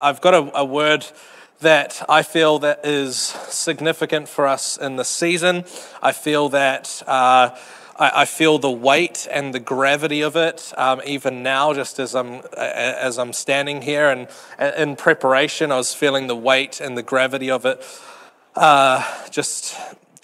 I've got a, a, word that I feel that is significant for us in this season. I feel that uh, I, I, feel the weight and the gravity of it um, even now, just as I'm as I'm standing here and in preparation. I was feeling the weight and the gravity of it. Uh, just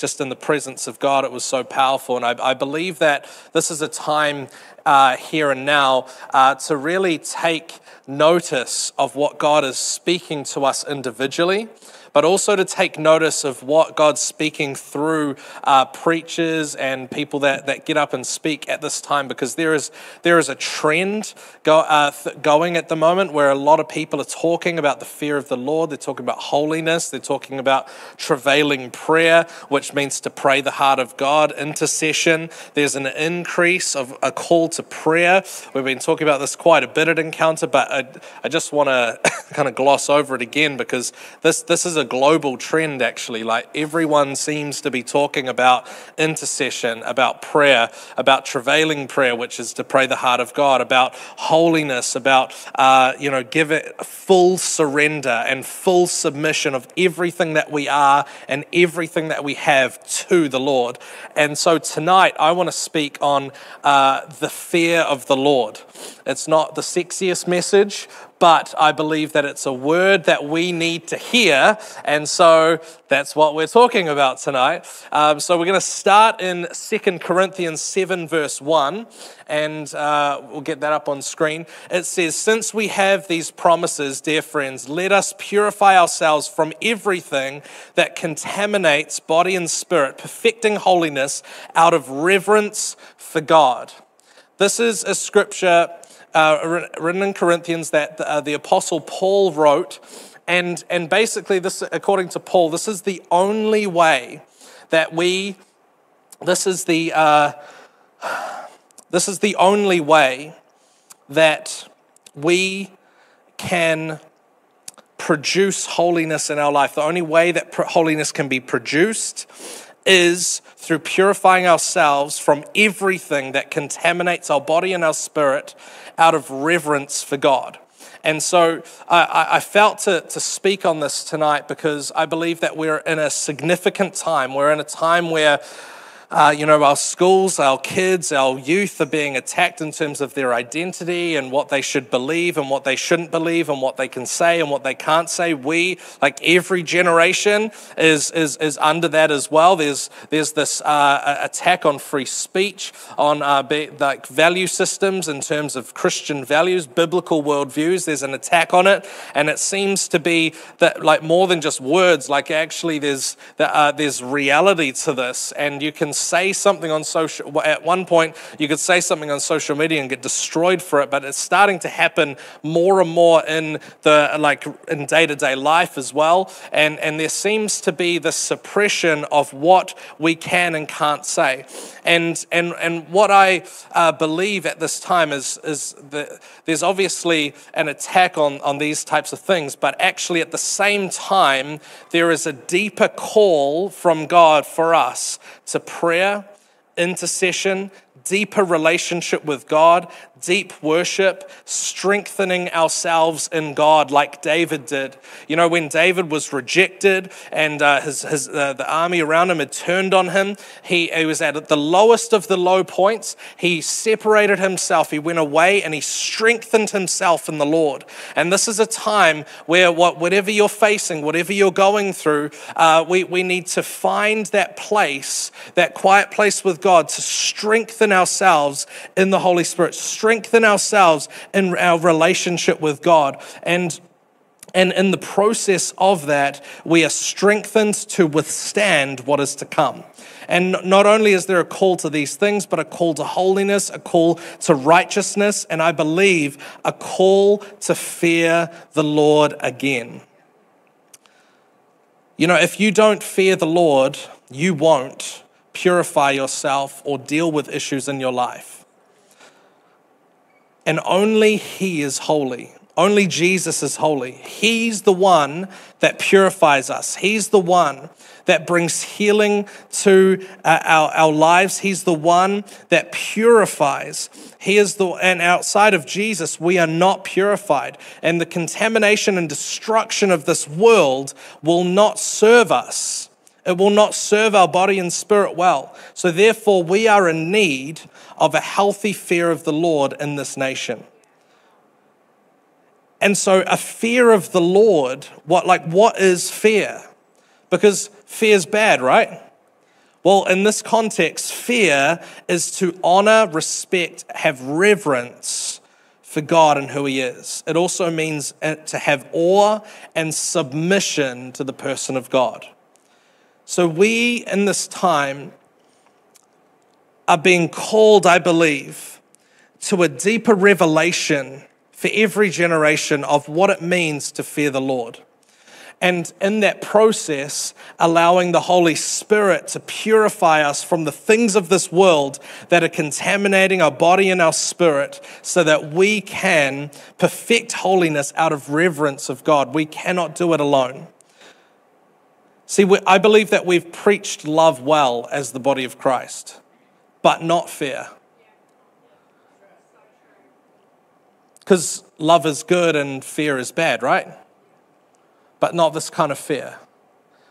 just in the presence of God, it was so powerful. And I, I believe that this is a time uh, here and now uh, to really take notice of what God is speaking to us individually but also to take notice of what God's speaking through uh, preachers and people that, that get up and speak at this time, because there is, there is a trend go, uh, th- going at the moment where a lot of people are talking about the fear of the Lord. They're talking about holiness. They're talking about travailing prayer, which means to pray the heart of God, intercession. There's an increase of a call to prayer. We've been talking about this quite a bit at Encounter, but I, I just want to kind of gloss over it again because this, this is a global trend, actually. Like everyone seems to be talking about intercession, about prayer, about travailing prayer, which is to pray the heart of God, about holiness, about, uh, you know, give it full surrender and full submission of everything that we are and everything that we have to the Lord. And so tonight, I want to speak on uh, the fear of the Lord. It's not the sexiest message, but I believe that it's a word that we need to hear. And so that's what we're talking about tonight. Um, so we're going to start in Second Corinthians 7, verse 1, and uh, we'll get that up on screen. It says, Since we have these promises, dear friends, let us purify ourselves from everything that contaminates body and spirit, perfecting holiness out of reverence for God. This is a scripture uh, written in Corinthians that uh, the Apostle Paul wrote. And, and basically, this, according to Paul, this is the only way that we, this is the, uh, this is the only way that we can produce holiness in our life. The only way that holiness can be produced is through purifying ourselves from everything that contaminates our body and our spirit out of reverence for God. And so I, I, felt to, to speak on this tonight because I believe that we're in a significant time. We're in a time where uh, you know, our schools, our kids, our youth are being attacked in terms of their identity and what they should believe and what they shouldn't believe and what they can say and what they can't say. We, like every generation, is, is, is under that as well. There's, there's this uh, attack on free speech, on uh, like value systems in terms of Christian values, biblical worldviews. There's an attack on it. And it seems to be that, like, more than just words, like, actually, there's, uh, there's reality to this. And you can say something on social, at one point, you could say something on social media and get destroyed for it, but it's starting to happen more and more in the, like, in day to day life as well. And, and there seems to be the suppression of what we can and can't say. And, and, and what I uh, believe at this time is, is that there's obviously an attack on, on these types of things, but actually at the same time, there is a deeper call from God for us to prayer, intercession, deeper relationship with God, deep worship, strengthening ourselves in God like David did. You know, when David was rejected and uh, his, his, uh, the army around him had turned on him, he, he was at the lowest of the low points. He separated himself, he went away, and he strengthened himself in the Lord. And this is a time where what, whatever you're facing, whatever you're going through, uh, we, we need to find that place, that quiet place with God to strengthen ourselves in the Holy Spirit. Strengthen strengthen ourselves in our relationship with God. And and in the process of that, we are strengthened to withstand what is to come. And not only is there a call to these things, but a call to holiness, a call to righteousness, and I believe a call to fear the Lord again. You know, if you don't fear the Lord, you won't purify yourself or deal with issues in your life. And only He is holy. Only Jesus is holy. He's the one that purifies us. He's the one that brings healing to uh, our, our lives. He's the one that purifies. He is the, and outside of Jesus, we are not purified. And the contamination and destruction of this world will not serve us. It will not serve our body and spirit well. So, therefore, we are in need of a healthy fear of the Lord in this nation. And so a fear of the Lord, what like what is fear? Because fear is bad, right? Well, in this context, fear is to honor, respect, have reverence for God and who He is. It also means uh, to have awe and submission to the person of God. So, we in this time are being called, I believe, to a deeper revelation for every generation of what it means to fear the Lord. And in that process, allowing the Holy Spirit to purify us from the things of this world that are contaminating our body and our spirit so that we can perfect holiness out of reverence of God. We cannot do it alone. See, I believe that we've preached love well as the body of Christ, but not fear. Because love is good and fear is bad, right? But not this kind of fear.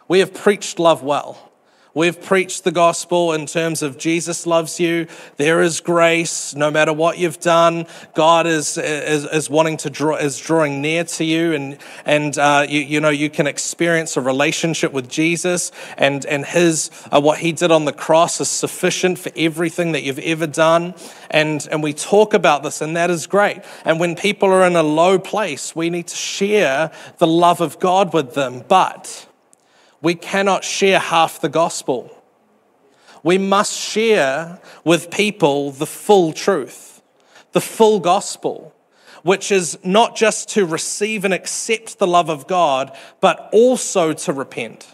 We have preached love well. We've preached the gospel in terms of Jesus loves you. There is grace, no matter what you've done. God is, is, is wanting to draw, is drawing near to you, and, and uh, you, you know, you can experience a relationship with Jesus, and, and His, uh, what He did on the cross is sufficient for everything that you've ever done. And, and we talk about this, and that is great. And when people are in a low place, we need to share the love of God with them. But, we cannot share half the gospel. We must share with people the full truth, the full gospel, which is not just to receive and accept the love of God, but also to repent.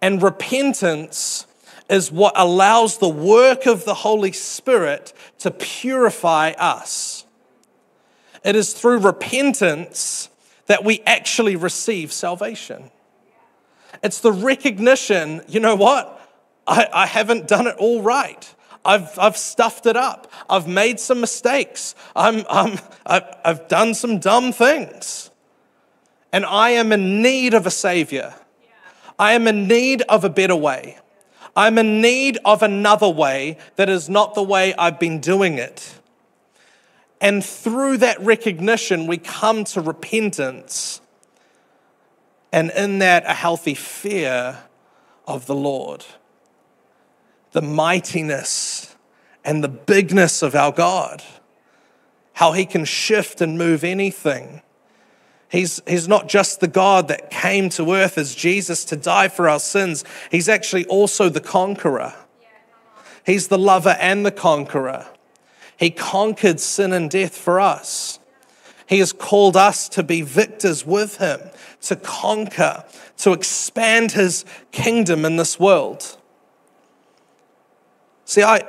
And repentance is what allows the work of the Holy Spirit to purify us. It is through repentance that we actually receive salvation. It's the recognition, you know what? I, I haven't done it all right. I've, I've stuffed it up. I've made some mistakes. I'm, I'm, I've done some dumb things. And I am in need of a Savior. I am in need of a better way. I'm in need of another way that is not the way I've been doing it. And through that recognition, we come to repentance and in that, a healthy fear of the Lord. The mightiness and the bigness of our God, how he can shift and move anything. He's, he's not just the God that came to earth as Jesus to die for our sins, he's actually also the conqueror. He's the lover and the conqueror. He conquered sin and death for us. He has called us to be victors with him to conquer, to expand his kingdom in this world. See, I,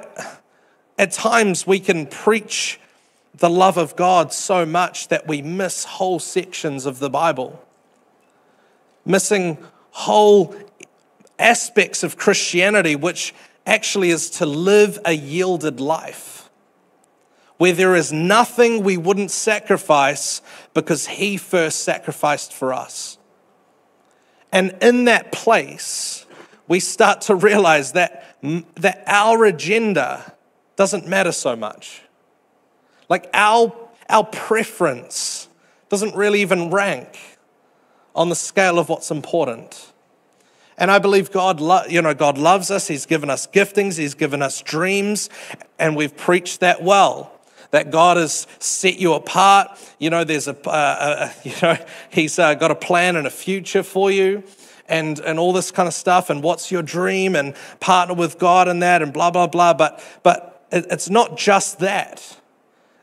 at times we can preach the love of God so much that we miss whole sections of the Bible, missing whole aspects of Christianity, which actually is to live a yielded life, where there is nothing we wouldn't sacrifice because he first sacrificed for us. And in that place, we start to realize that, that our agenda doesn't matter so much. Like our, our preference doesn't really even rank on the scale of what's important. And I believe God, lo- you know, God loves us. He's given us giftings. He's given us dreams, and we've preached that well that God has set you apart. You know, there's a, uh, a you know, He's uh, got a plan and a future for you. And, and all this kind of stuff, and what's your dream, and partner with God in that, and blah, blah, blah. But, but it's not just that.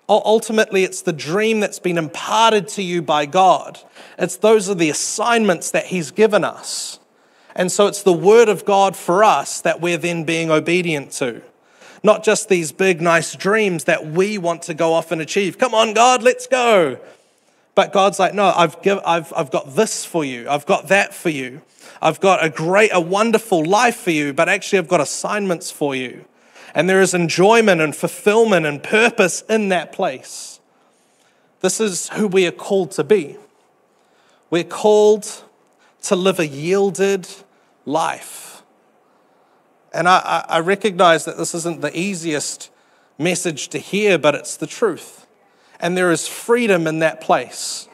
Ultimately, it's the dream that's been imparted to you by God. It's those are the assignments that He's given us. And so it's the word of God for us that we're then being obedient to. Not just these big, nice dreams that we want to go off and achieve. Come on, God, let's go. But God's like, no, I've, give, I've, I've got this for you. I've got that for you. I've got a great, a wonderful life for you, but actually, I've got assignments for you. And there is enjoyment and fulfillment and purpose in that place. This is who we are called to be. We're called to live a yielded life. And I, I recognize that this isn't the easiest message to hear, but it's the truth. And there is freedom in that place.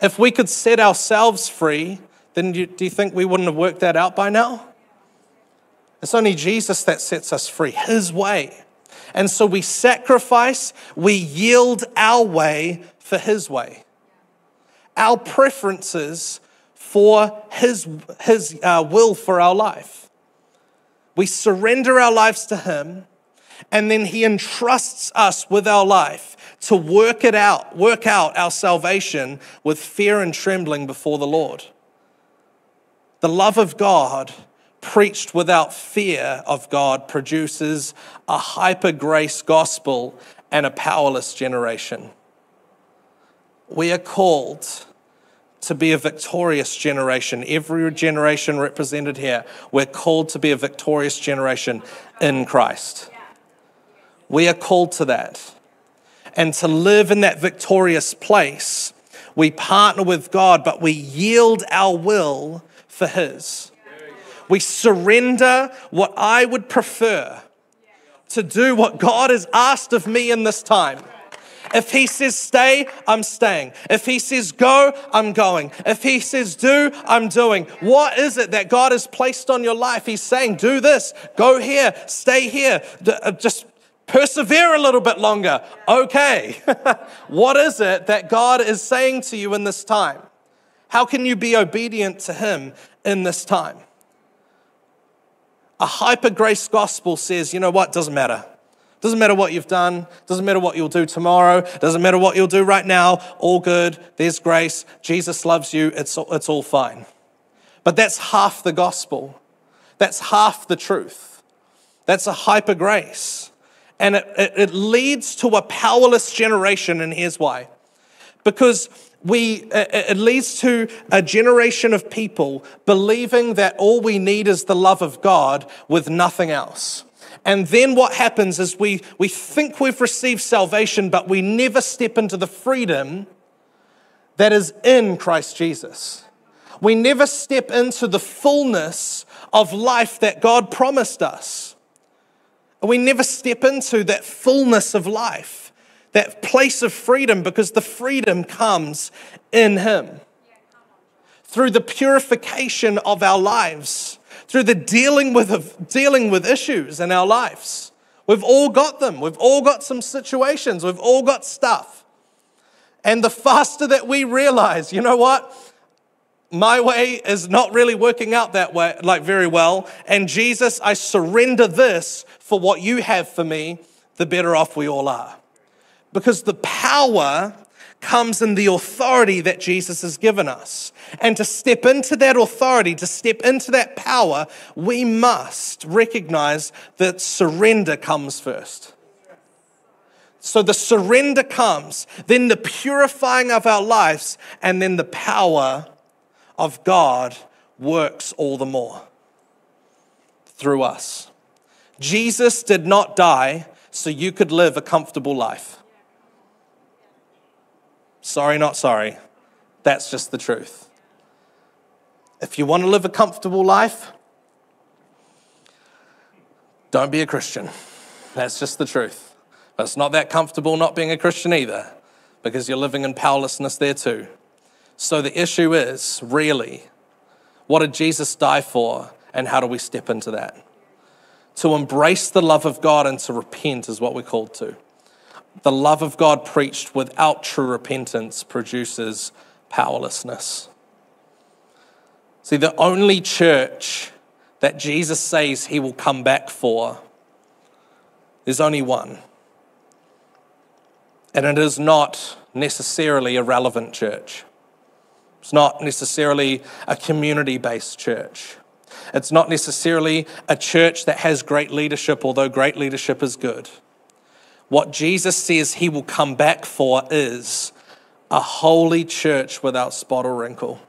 If we could set ourselves free, then do you, do you think we wouldn't have worked that out by now? It's only Jesus that sets us free, His way. And so we sacrifice, we yield our way for His way. Our preferences for His, his uh, will for our life. We surrender our lives to Him, and then He entrusts us with our life to work it out, work out our salvation with fear and trembling before the Lord. The love of God preached without fear of God produces a hyper grace gospel and a powerless generation. We are called to be a victorious generation. Every generation represented here, we're called to be a victorious generation in Christ. We are called to that. And to live in that victorious place, we partner with God, but we yield our will for His. We surrender what I would prefer to do what God has asked of me in this time. If he says stay, I'm staying. If he says go, I'm going. If he says do, I'm doing. What is it that God has placed on your life? He's saying, do this, go here, stay here, uh, just persevere a little bit longer. Okay. what is it that God is saying to you in this time? How can you be obedient to him in this time? A hyper grace gospel says, you know what, doesn't matter. Doesn't matter what you've done, doesn't matter what you'll do tomorrow, doesn't matter what you'll do right now, all good, there's grace, Jesus loves you, it's, it's all fine. But that's half the gospel. That's half the truth. That's a hyper grace. And it, it, it leads to a powerless generation, and here's why. Because we, it leads to a generation of people believing that all we need is the love of God with nothing else. And then what happens is we, we think we've received salvation, but we never step into the freedom that is in Christ Jesus. We never step into the fullness of life that God promised us. We never step into that fullness of life, that place of freedom, because the freedom comes in Him. Through the purification of our lives through the dealing with, dealing with issues in our lives. We've all got them. We've all got some situations. We've all got stuff. And the faster that we realize, you know what? My way is not really working out that way, like very well. And Jesus, I surrender this for what you have for me, the better off we all are. Because the power comes in the authority that Jesus has given us. And to step into that authority, to step into that power, we must recognize that surrender comes first. So the surrender comes, then the purifying of our lives, and then the power of God works all the more through us. Jesus did not die so you could live a comfortable life. Sorry, not sorry. That's just the truth. If you want to live a comfortable life, don't be a Christian. That's just the truth. But it's not that comfortable not being a Christian either, because you're living in powerlessness there too. So the issue is really, what did Jesus die for, and how do we step into that? To embrace the love of God and to repent is what we're called to the love of God preached without true repentance produces powerlessness. See, the only church that Jesus says he will come back for, there's only one. And it is not necessarily a relevant church. It's not necessarily a community based church. It's not necessarily a church that has great leadership, although great leadership is good. What Jesus says he will come back for is a holy church without spot or wrinkle.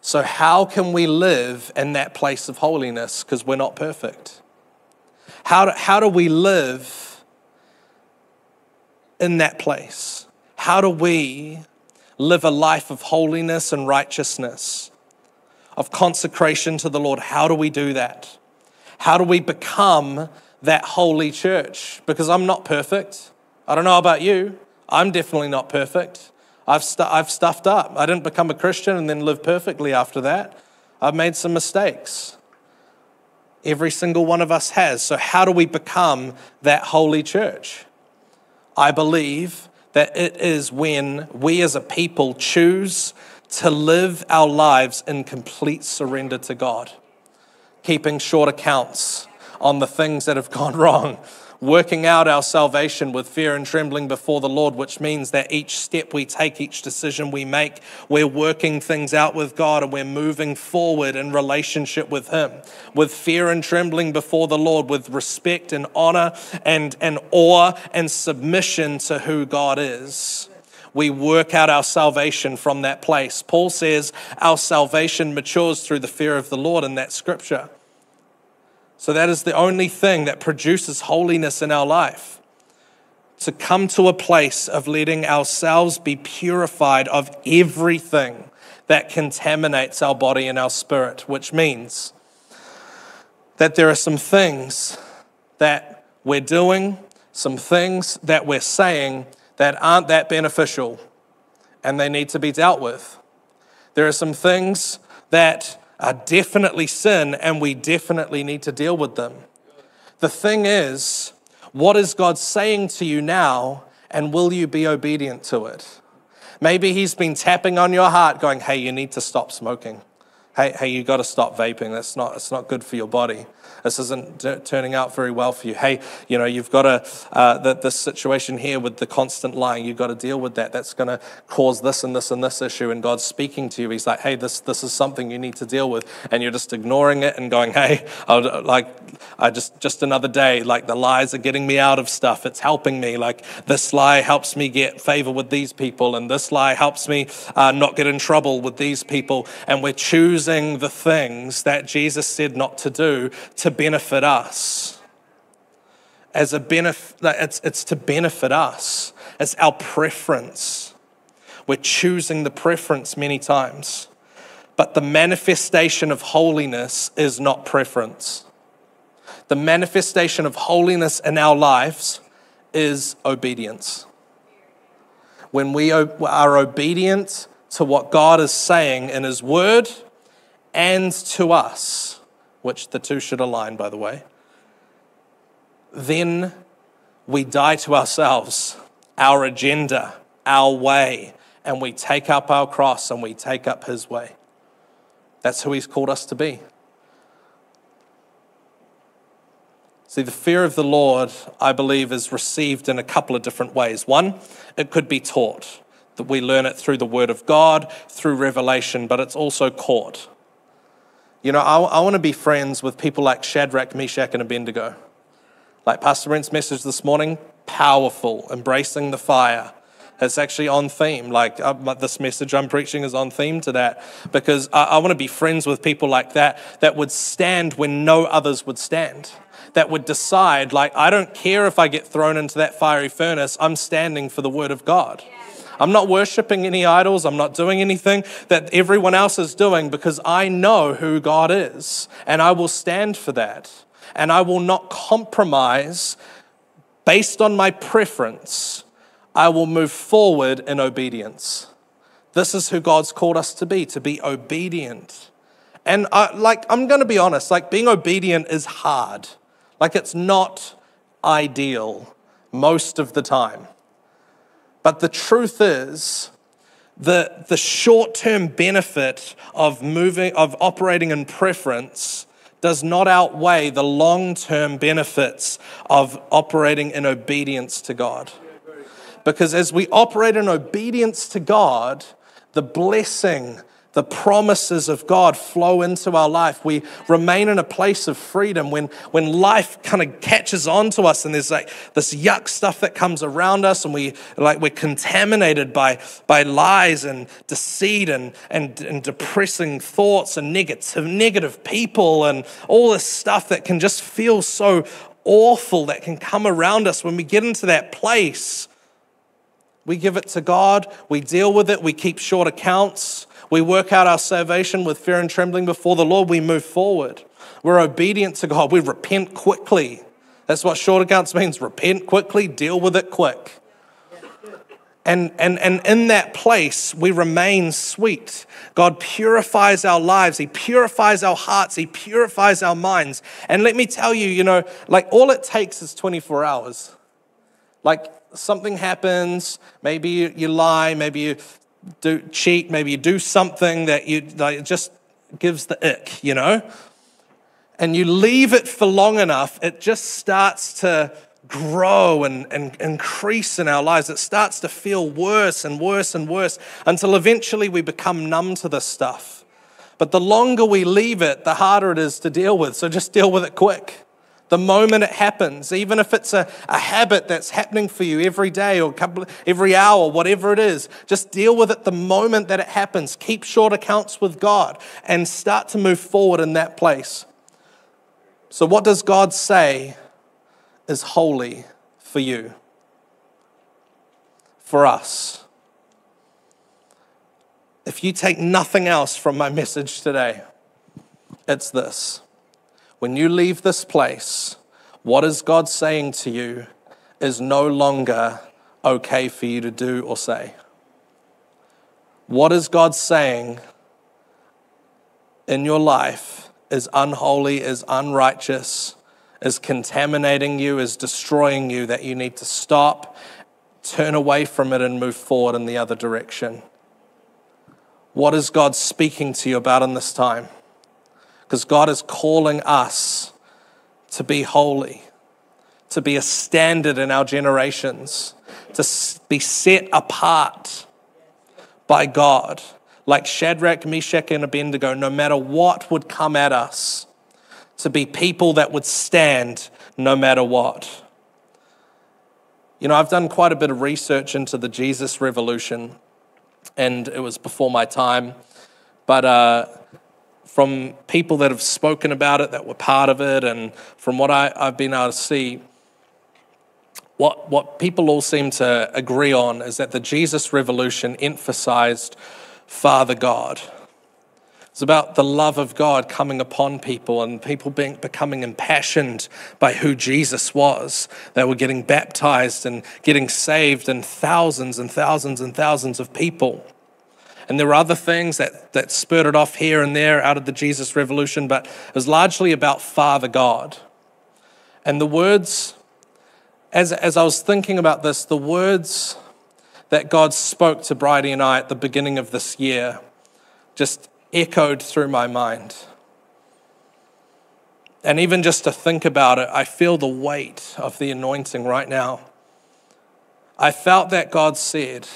So, how can we live in that place of holiness? Because we're not perfect. How do, how do we live in that place? How do we live a life of holiness and righteousness, of consecration to the Lord? How do we do that? How do we become that holy church? Because I'm not perfect. I don't know about you. I'm definitely not perfect. I've, stu- I've stuffed up. I didn't become a Christian and then live perfectly after that. I've made some mistakes. Every single one of us has. So, how do we become that holy church? I believe that it is when we as a people choose to live our lives in complete surrender to God, keeping short accounts on the things that have gone wrong, working out our salvation with fear and trembling before the Lord, which means that each step we take, each decision we make, we're working things out with God and we're moving forward in relationship with Him, with fear and trembling before the Lord, with respect and honor and, and awe and submission to who God is we work out our salvation from that place. Paul says our salvation matures through the fear of the Lord in that scripture. So that is the only thing that produces holiness in our life. To come to a place of letting ourselves be purified of everything that contaminates our body and our spirit, which means that there are some things that we're doing, some things that we're saying that aren't that beneficial and they need to be dealt with. There are some things that are definitely sin and we definitely need to deal with them. The thing is, what is God saying to you now and will you be obedient to it? Maybe He's been tapping on your heart, going, hey, you need to stop smoking. Hey, hey, you got to stop vaping. That's not, it's not good for your body this isn't turning out very well for you. Hey, you know, you've got to, uh, the, this situation here with the constant lying, you've got to deal with that. That's going to cause this and this and this issue. And God's speaking to you. He's like, hey, this, this is something you need to deal with. And you're just ignoring it and going, hey, I'll, like, I just, just another day, like the lies are getting me out of stuff. It's helping me. Like this lie helps me get favor with these people. And this lie helps me uh, not get in trouble with these people. And we're choosing the things that Jesus said not to do to benefit us. As a benefit, it's, it's to benefit us. It's our preference. We're choosing the preference many times. But the manifestation of holiness is not preference. The manifestation of holiness in our lives is obedience. When we are obedient to what God is saying in His Word and to us, which the two should align, by the way, then we die to ourselves, our agenda, our way, and we take up our cross and we take up His way. That's who He's called us to be. See, the fear of the Lord, I believe, is received in a couple of different ways. One, it could be taught, that we learn it through the Word of God, through revelation, but it's also caught. You know, I, I want to be friends with people like Shadrach, Meshach, and Abednego. Like Pastor Brent's message this morning, powerful, embracing the fire. It's actually on theme. Like uh, this message I'm preaching is on theme to that because I, I want to be friends with people like that that would stand when no others would stand. That would decide, like, I don't care if I get thrown into that fiery furnace, I'm standing for the word of God. Yeah. I'm not worshiping any idols. I'm not doing anything that everyone else is doing because I know who God is and I will stand for that. And I will not compromise based on my preference. I will move forward in obedience. This is who God's called us to be, to be obedient. And I, like, I'm going to be honest, like, being obedient is hard. Like, it's not ideal most of the time. But the truth is, the, the short term benefit of moving, of operating in preference does not outweigh the long term benefits of operating in obedience to God. Because as we operate in obedience to God, the blessing, the promises of God flow into our life. We remain in a place of freedom when, when life kind of catches on to us and there's like this yuck stuff that comes around us and we like we're contaminated by, by lies and deceit and, and, and depressing thoughts and negative, negative people and all this stuff that can just feel so awful that can come around us when we get into that place. We give it to God, we deal with it, we keep short accounts we work out our salvation with fear and trembling before the Lord. We move forward. We're obedient to God. We repent quickly. That's what short accounts means repent quickly, deal with it quick. And, and, and in that place, we remain sweet. God purifies our lives. He purifies our hearts. He purifies our minds. And let me tell you, you know, like all it takes is 24 hours. Like something happens, maybe you, you lie, maybe you do cheat, maybe you do something that you like, just gives the ick, you know? And you leave it for long enough, it just starts to grow and, and increase in our lives. It starts to feel worse and worse and worse until eventually we become numb to this stuff. But the longer we leave it, the harder it is to deal with. So just deal with it quick the moment it happens, even if it's a, a habit that's happening for you every day or couple, every hour, whatever it is, just deal with it the moment that it happens. Keep short accounts with God and start to move forward in that place. So, what does God say is holy for you? For us. If you take nothing else from my message today, it's this when you leave this place, what is God saying to you is no longer okay for you to do or say. What is God saying in your life is unholy, is unrighteous, is contaminating you, is destroying you, that you need to stop, turn away from it, and move forward in the other direction. What is God speaking to you about in this time? Because God is calling us to be holy, to be a standard in our generations, to be set apart by God, like Shadrach, Meshach, and Abednego, no matter what would come at us, to be people that would stand no matter what. You know, I've done quite a bit of research into the Jesus Revolution, and it was before my time. But uh, from people that have spoken about it, that were part of it, and from what I, have been able to see, what, what people all seem to agree on is that the Jesus Revolution emphasized Father God. It's about the love of God coming upon people and people being, becoming impassioned by who Jesus was. They were getting baptized and getting saved, and thousands and thousands and thousands of people. And there were other things that, that spurted off here and there out of the Jesus Revolution, but it was largely about Father God. And the words, as, as I was thinking about this, the words that God spoke to Bridie and I at the beginning of this year just echoed through my mind. And even just to think about it, I feel the weight of the anointing right now. I felt that God said,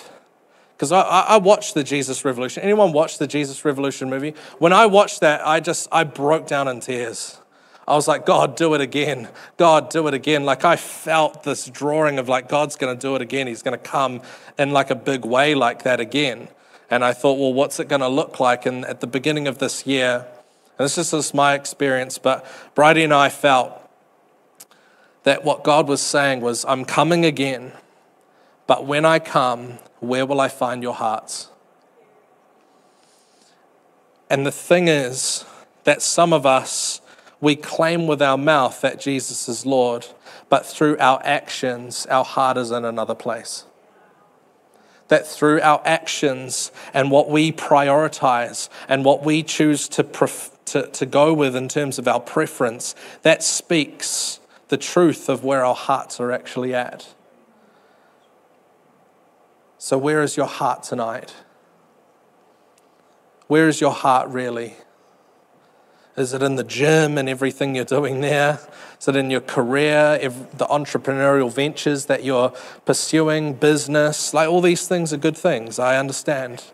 because I, I watched the Jesus Revolution. Anyone watch the Jesus Revolution movie? When I watched that, I just, I broke down in tears. I was like, God, do it again. God, do it again. Like I felt this drawing of like, God's going to do it again. He's going to come in like a big way like that again. And I thought, well, what's it going to look like? And at the beginning of this year, and this is just my experience, but Bridie and I felt that what God was saying was, I'm coming again. But when I come, where will I find your hearts? And the thing is that some of us, we claim with our mouth that Jesus is Lord, but through our actions, our heart is in another place. That through our actions and what we prioritize and what we choose to, pref- to, to go with in terms of our preference, that speaks the truth of where our hearts are actually at. So, where is your heart tonight? Where is your heart really? Is it in the gym and everything you're doing there? Is it in your career, the entrepreneurial ventures that you're pursuing, business? Like all these things are good things, I understand.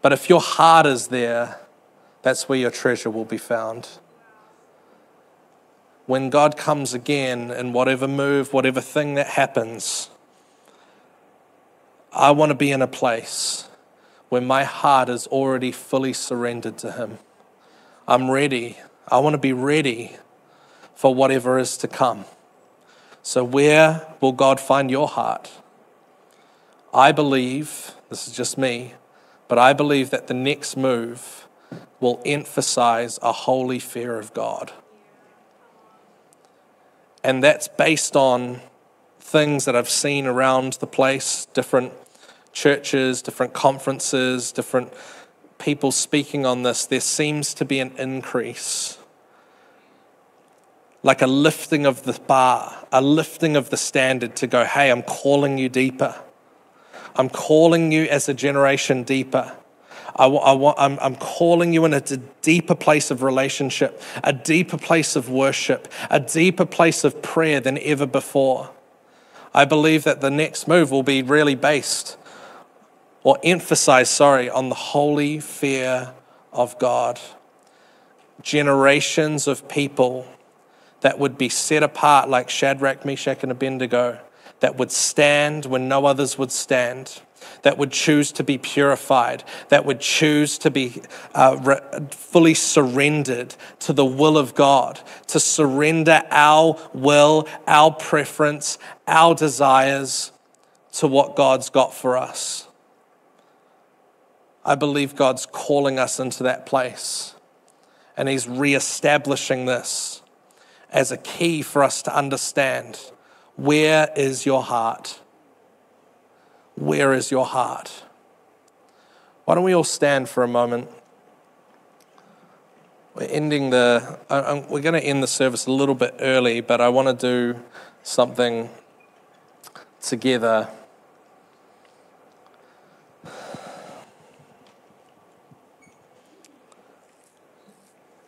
But if your heart is there, that's where your treasure will be found. When God comes again in whatever move, whatever thing that happens, I want to be in a place where my heart is already fully surrendered to Him. I'm ready. I want to be ready for whatever is to come. So, where will God find your heart? I believe, this is just me, but I believe that the next move will emphasize a holy fear of God. And that's based on things that I've seen around the place, different churches, different conferences, different people speaking on this. There seems to be an increase like a lifting of the bar, a lifting of the standard to go, hey, I'm calling you deeper. I'm calling you as a generation deeper. I, I, I'm, I'm calling you in a deeper place of relationship, a deeper place of worship, a deeper place of prayer than ever before. I believe that the next move will be really based or emphasize, sorry, on the holy fear of God. Generations of people that would be set apart like Shadrach, Meshach, and Abednego, that would stand when no others would stand, that would choose to be purified, that would choose to be uh, re- fully surrendered to the will of God, to surrender our will, our preference, our desires to what God's got for us. I believe God's calling us into that place, and He's reestablishing this as a key for us to understand where is your heart? Where is your heart? Why don't we all stand for a moment? We're ending the, uh, um, we're going to end the service a little bit early, but I want to do something together.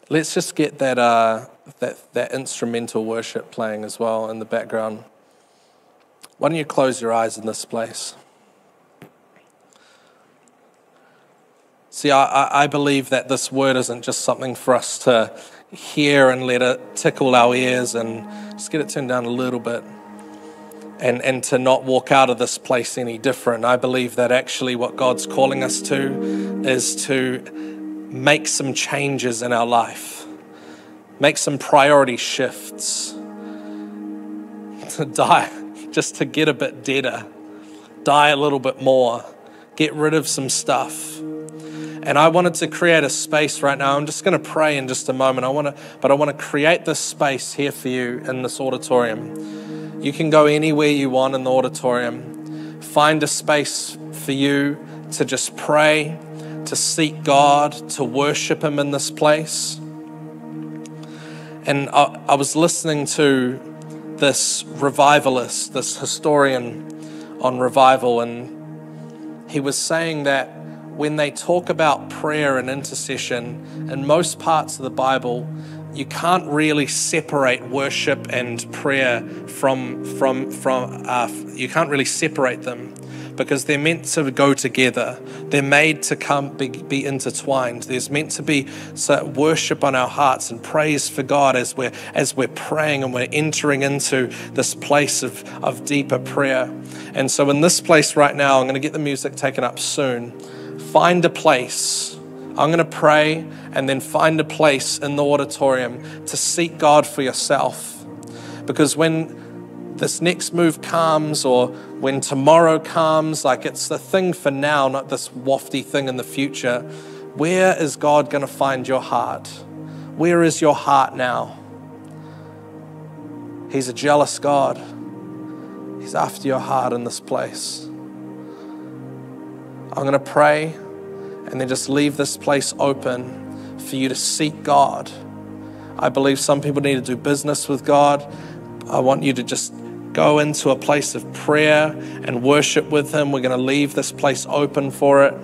Let's just get that, uh, that, that instrumental worship playing as well in the background. Why don't you close your eyes in this place? See, I, I believe that this word isn't just something for us to hear and let it tickle our ears and just get it turned down a little bit and, and to not walk out of this place any different. I believe that actually what God's calling us to is to make some changes in our life, make some priority shifts, to die, just to get a bit deader, die a little bit more, get rid of some stuff. And I wanted to create a space right now. I'm just going to pray in just a moment. I want to, but I want to create this space here for you in this auditorium. You can go anywhere you want in the auditorium. Find a space for you to just pray, to seek God, to worship Him in this place. And I, I was listening to this revivalist, this historian on revival, and he was saying that when they talk about prayer and intercession in most parts of the Bible, you can't really separate worship and prayer from from from uh, you can't really separate them because they're meant to go together. They're made to come be, be intertwined. There's meant to be so worship on our hearts and praise for God as we're as we're praying and we're entering into this place of, of deeper prayer. And so in this place right now, I'm going to get the music taken up soon. Find a place. I'm going to pray and then find a place in the auditorium to seek God for yourself. Because when this next move comes or when tomorrow comes, like it's the thing for now, not this wafty thing in the future. Where is God going to find your heart? Where is your heart now? He's a jealous God. He's after your heart in this place. I'm going to pray and then just leave this place open for you to seek God. I believe some people need to do business with God. I want you to just go into a place of prayer and worship with Him. We're going to leave this place open for it.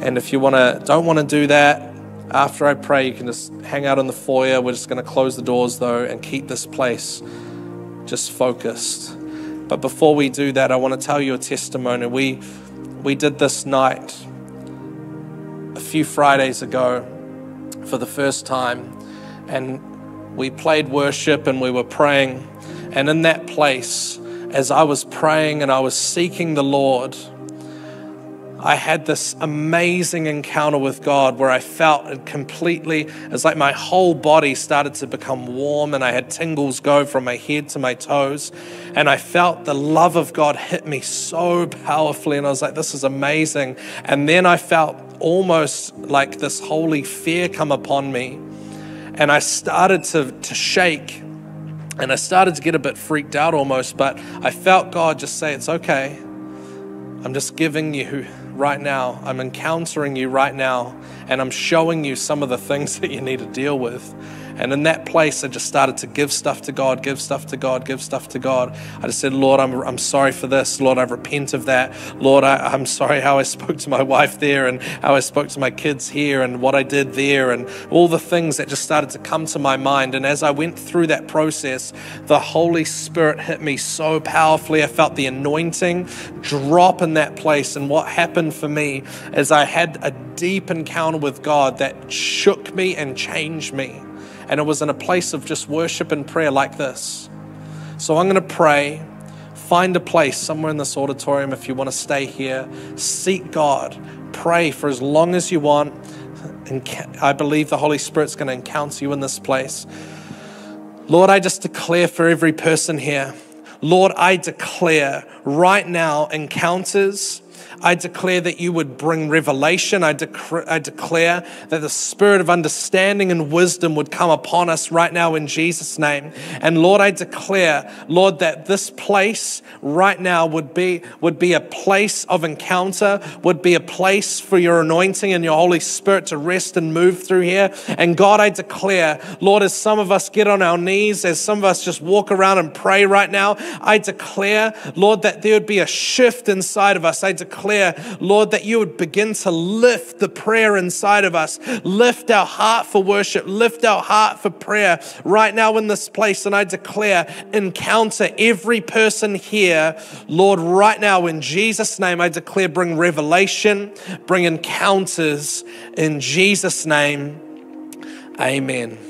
And if you want to, don't want to do that, after I pray, you can just hang out in the foyer. We're just going to close the doors though and keep this place just focused. But before we do that, I want to tell you a testimony. We we did this night few Fridays ago for the first time, and we played worship and we were praying. And in that place, as I was praying and I was seeking the Lord, I had this amazing encounter with God where I felt it completely, it's like my whole body started to become warm and I had tingles go from my head to my toes. And I felt the love of God hit me so powerfully. And I was like, this is amazing. And then I felt almost like this holy fear come upon me. And I started to, to shake and I started to get a bit freaked out almost, but I felt God just say, It's okay. I'm just giving you right now. I'm encountering you right now, and I'm showing you some of the things that you need to deal with. And in that place, I just started to give stuff to God, give stuff to God, give stuff to God. I just said, Lord, I'm, I'm sorry for this. Lord, I repent of that. Lord, I, I'm sorry how I spoke to my wife there and how I spoke to my kids here and what I did there and all the things that just started to come to my mind. And as I went through that process, the Holy Spirit hit me so powerfully. I felt the anointing drop in that place. And what happened for me is I had a deep encounter with God that shook me and changed me. And it was in a place of just worship and prayer like this. So I'm going to pray. Find a place somewhere in this auditorium if you want to stay here. Seek God. Pray for as long as you want. And I believe the Holy Spirit's going to encounter you in this place. Lord, I just declare for every person here. Lord, I declare right now encounters I declare that you would bring revelation. I, dec- I declare that the spirit of understanding and wisdom would come upon us right now in Jesus' name. And Lord, I declare, Lord, that this place right now would be, would be a place of encounter, would be a place for your anointing and your Holy Spirit to rest and move through here. And God, I declare, Lord, as some of us get on our knees, as some of us just walk around and pray right now, I declare, Lord, that there would be a shift inside of us. I declare declare, Lord, that you would begin to lift the prayer inside of us, lift our heart for worship, lift our heart for prayer right now in this place. And I declare, encounter every person here, Lord, right now in Jesus' name. I declare, bring revelation, bring encounters in Jesus' name. Amen.